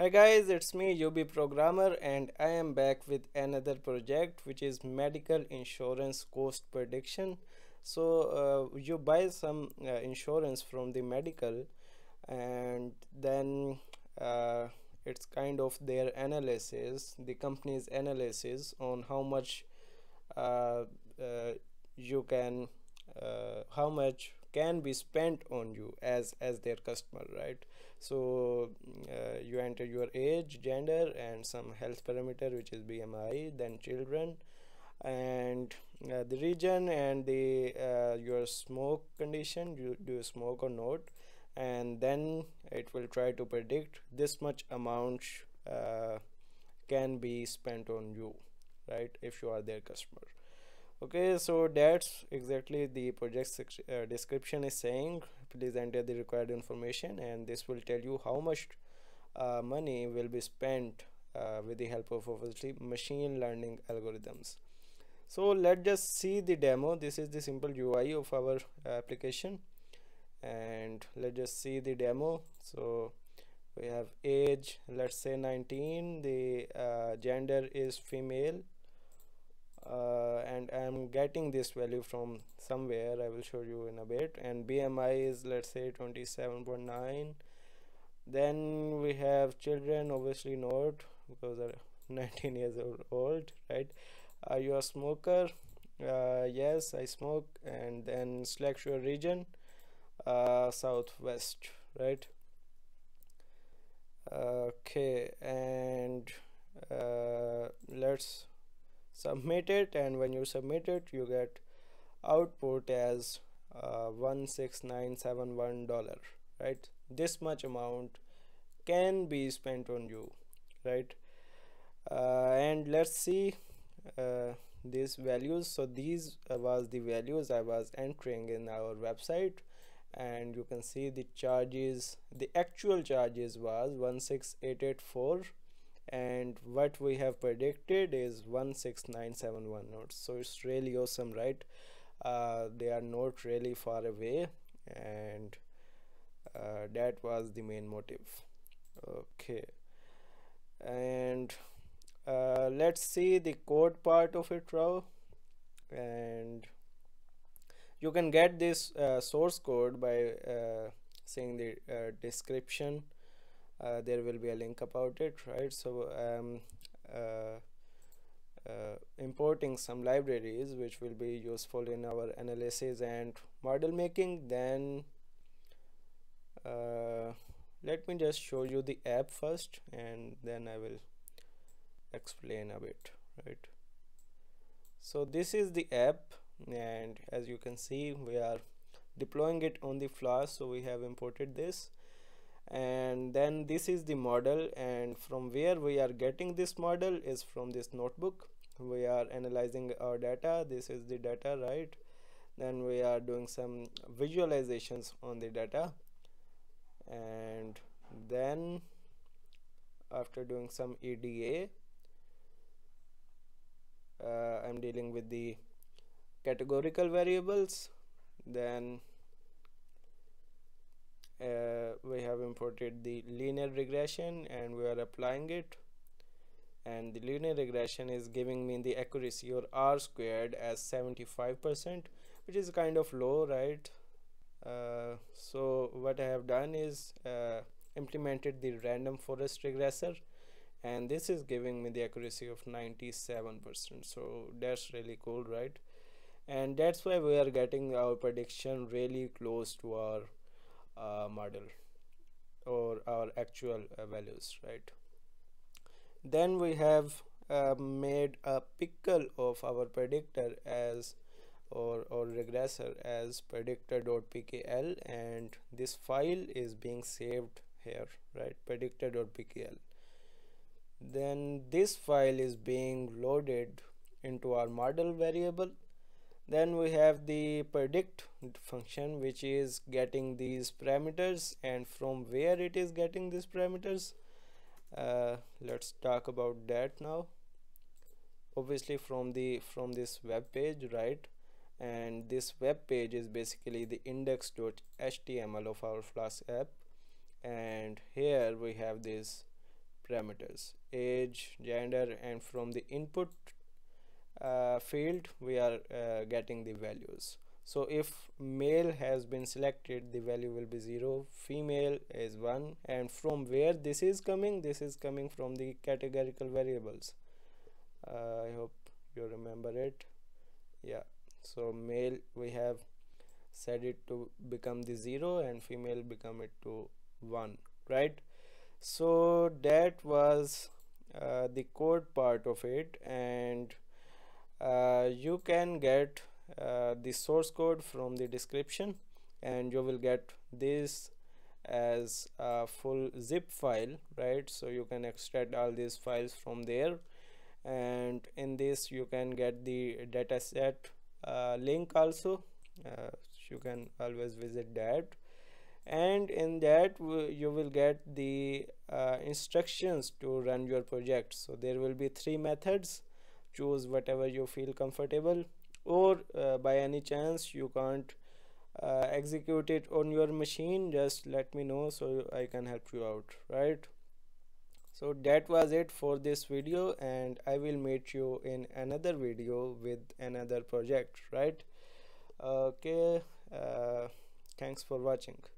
Hi guys, it's me UB Programmer and I am back with another project which is medical insurance cost prediction. So uh, you buy some uh, insurance from the medical and then uh, it's kind of their analysis, the company's analysis on how much uh, uh, you can, uh, how much can be spent on you as as their customer right? So uh, you enter your age gender and some health parameter which is bmi then children and uh, the region and the uh, your smoke condition you do you smoke or not and then it will try to predict this much amount uh, can be spent on you right if you are their customer okay so that's exactly the project uh, description is saying. Please enter the required information and this will tell you how much uh, money will be spent uh, with the help of obviously machine learning algorithms. So let's just see the demo. This is the simple UI of our application. And let's just see the demo. So we have age let's say 19 the uh, gender is female uh, and I'm getting this value from somewhere I will show you in a bit. And BMI is let's say 27.9 then we have children obviously not because they're 19 years old right? Are you a smoker? Uh, yes I smoke. And then select your region uh, southwest right? Okay and uh, let's submit it and when you submit it you get output as uh, 16971 dollar right? This much amount can be spent on you right? Uh, and let's see uh, these values. So these was the values i was entering in our website and you can see the charges the actual charges was 16884 and what we have predicted is 16971 nodes. So it's really awesome right? Uh, they are not really far away. And uh, that was the main motive. Okay. And uh, let's see the code part of it now and you can get this uh, source code by uh, seeing the uh, description uh, there will be a link about it right? So um, uh, uh, importing some libraries which will be useful in our analysis and model making then let me just show you the app first and then I will explain a bit right? So this is the app and as you can see we are deploying it on the flask so we have imported this and then this is the model and from where we are getting this model is from this notebook. We are analyzing our data. This is the data right? Then we are doing some visualizations on the data. And then after doing some EDA uh, I'm dealing with the categorical variables. Then uh, we have imported the linear regression and we are applying it. And the linear regression is giving me the accuracy or r squared as 75% which is kind of low right? Uh, so what I have done is uh, implemented the random forest regressor and this is giving me the accuracy of 97% so that's really cool right? And that's why we are getting our prediction really close to our uh, model or our actual uh, values right? Then we have uh, made a pickle of our predictor as or, or regressor as predictor.pkl and this file is being saved here right? predictor.pkl then this file is being loaded into our model variable then we have the predict function which is getting these parameters and from where it is getting these parameters. Uh, let's talk about that now. Obviously from the from this web page right? And this web page is basically the index.html of our flask app. And here we have these parameters age gender and from the input uh, field we are uh, getting the values. So if male has been selected the value will be 0 female is 1 and from where this is coming? This is coming from the categorical variables. Uh, i hope you remember it. Yeah. So male we have set it to become the 0 and female become it to 1 right? So that was uh, the code part of it. And uh, you can get uh, the source code from the description and you will get this as a full zip file right? So you can extract all these files from there and in this you can get the dataset uh, link also. Uh, you can always visit that. And in that you will get the uh, instructions to run your project. So there will be three methods choose whatever you feel comfortable or uh, by any chance you can't uh, execute it on your machine just let me know so I can help you out right? So that was it for this video and I will meet you in another video with another project right? Okay uh, thanks for watching